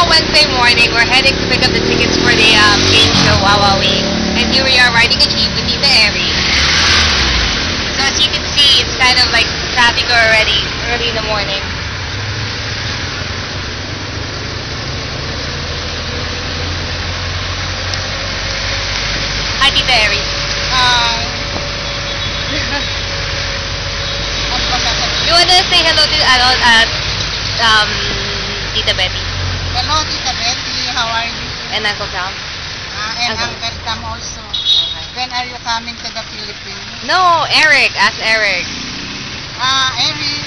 now Wednesday morning. We're heading to pick up the tickets for the um, game show Wowowee. And here we are riding a jeep with Tita Erie. So as you can see, it's kind of like traffic already, early in the morning. Hi, Tita Erie. Hi. You wanna say hello to ano, uh, um, Tita Betty Hello, Tita Betty. How are you? and Uncle Tom? Ah, and Uncle. Uncle Tom also. When are you coming to the Philippines? No, Eric. Ask Eric. Ah, Eric.